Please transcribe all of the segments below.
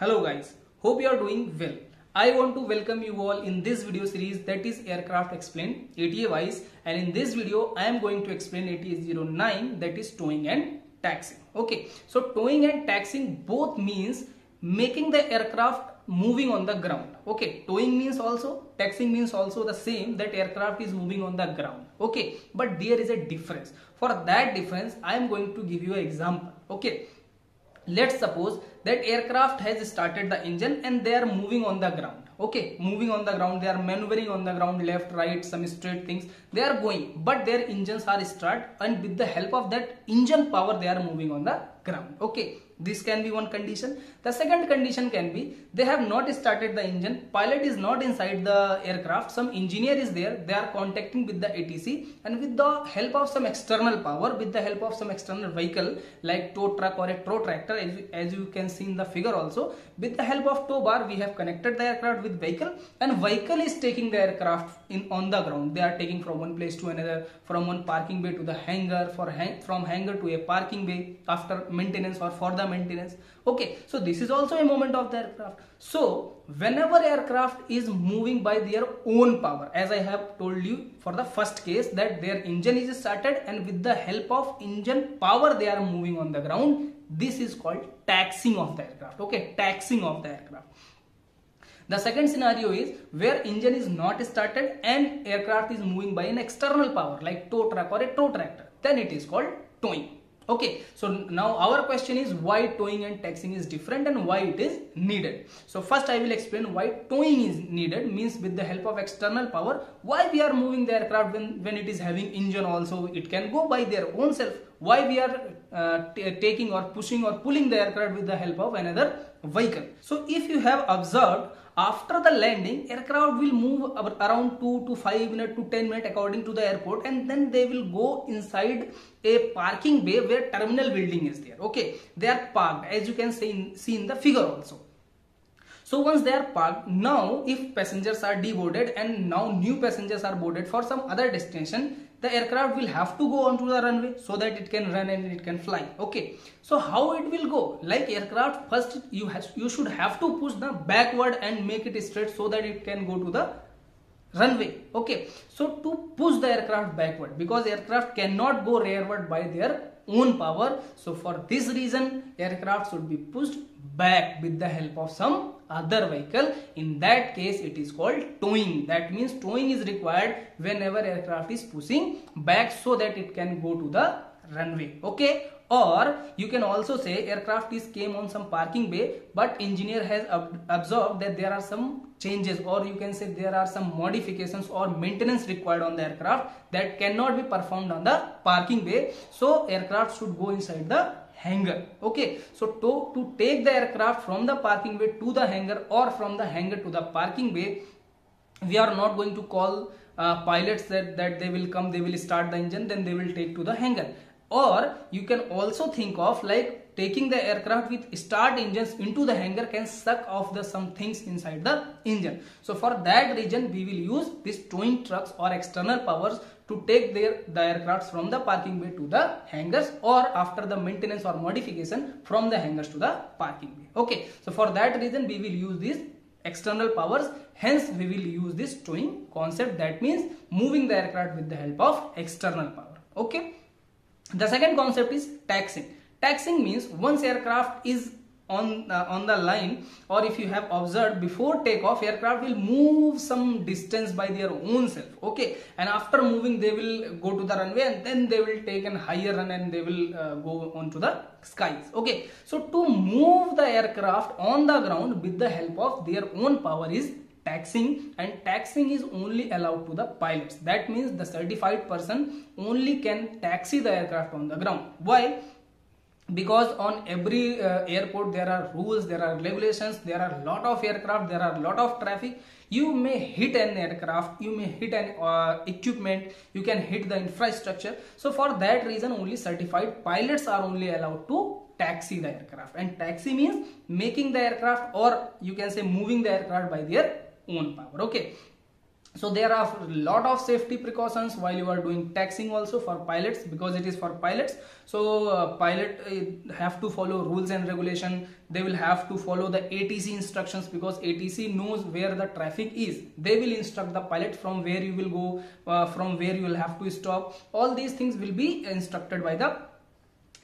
Hello guys, hope you are doing well. I want to welcome you all in this video series that is Aircraft Explained ATA wise and in this video I am going to explain ATA 09 that is towing and taxing. Okay, so towing and taxing both means making the aircraft moving on the ground. Okay, towing means also, taxing means also the same that aircraft is moving on the ground. Okay, but there is a difference. For that difference I am going to give you an example. Okay, let's suppose that aircraft has started the engine and they are moving on the ground. Okay moving on the ground they are maneuvering on the ground left right some straight things. They are going but their engines are start and with the help of that engine power they are moving on the ground. Okay this can be one condition. The second condition can be they have not started the engine. Pilot is not inside the aircraft. Some engineer is there. They are contacting with the atc and with the help of some external power with the help of some external vehicle like tow truck or a tow tractor as you, as you can see in the figure also. With the help of tow bar we have connected the aircraft with vehicle and vehicle is taking the aircraft in on the ground. They are taking from one place to another from one parking bay to the hangar for hang, from hangar to a parking bay after maintenance or for the maintenance. Okay so this is also a moment of the aircraft. So whenever aircraft is moving by their own power as i have told you for the first case that their engine is started and with the help of engine power they are moving on the ground this is called taxing of the aircraft. Okay taxing of the aircraft. The second scenario is where engine is not started and aircraft is moving by an external power like tow truck or a tow tractor. Then it is called towing okay so now our question is why towing and taxing is different and why it is needed. So first i will explain why towing is needed means with the help of external power why we are moving the aircraft when when it is having engine also it can go by their own self why we are uh, taking or pushing or pulling the aircraft with the help of another vehicle? So if you have observed after the landing aircraft will move around 2 to 5 minutes to 10 minutes according to the airport and then they will go inside a parking bay where terminal building is there. Okay they are parked as you can see in, see in the figure also so once they are parked, now if passengers are deboarded and now new passengers are boarded for some other destination, the aircraft will have to go onto the runway so that it can run and it can fly. Okay. So how it will go? Like aircraft, first you have you should have to push the backward and make it straight so that it can go to the runway okay so to push the aircraft backward because aircraft cannot go rearward by their own power so for this reason aircraft should be pushed back with the help of some other vehicle. In that case it is called towing. That means towing is required whenever aircraft is pushing back so that it can go to the runway. Okay? Or you can also say aircraft is came on some parking bay but engineer has observed that there are some changes or you can say there are some modifications or maintenance required on the aircraft that cannot be performed on the parking bay. So aircraft should go inside the hangar okay so to, to take the aircraft from the parking bay to the hangar or from the hangar to the parking bay we are not going to call uh, pilots that, that they will come they will start the engine then they will take to the hangar or you can also think of like taking the aircraft with start engines into the hangar can suck off the some things inside the engine. So for that reason we will use these towing trucks or external powers to take their the aircrafts from the parking bay to the hangars or after the maintenance or modification from the hangars to the parking bay. Okay. So for that reason we will use these external powers. Hence we will use this towing concept. That means moving the aircraft with the help of external power. Okay. The second concept is taxing. Taxing means once aircraft is on uh, on the line or if you have observed before takeoff aircraft will move some distance by their own self okay? And after moving they will go to the runway and then they will take an higher run and they will uh, go onto the skies okay? So to move the aircraft on the ground with the help of their own power is taxing and taxing is only allowed to the pilots. That means the certified person only can taxi the aircraft on the ground. Why because on every uh, airport there are rules there are regulations there are a lot of aircraft there are a lot of traffic. You may hit an aircraft you may hit an uh, equipment you can hit the infrastructure. So for that reason only certified pilots are only allowed to taxi the aircraft. And taxi means making the aircraft or you can say moving the aircraft by their own power. Okay so there are a lot of safety precautions while you are doing taxiing also for pilots because it is for pilots. So uh, pilot uh, have to follow rules and regulation. They will have to follow the atc instructions because atc knows where the traffic is. They will instruct the pilot from where you will go uh, from where you will have to stop. All these things will be instructed by the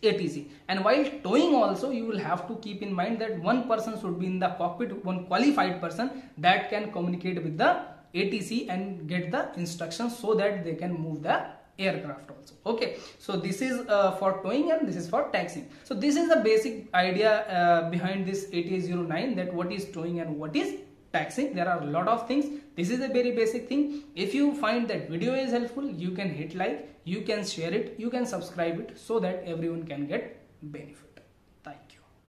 ATC and while towing also you will have to keep in mind that one person should be in the cockpit one qualified person that can communicate with the ATC and get the instructions so that they can move the aircraft also. Okay. So this is uh, for towing and this is for taxiing. So this is the basic idea uh, behind this ATA09 that what is towing and what is taxiing. There are a lot of things. This is a very basic thing. If you find that video is helpful you can hit like you can share it you can subscribe it so that everyone can get benefit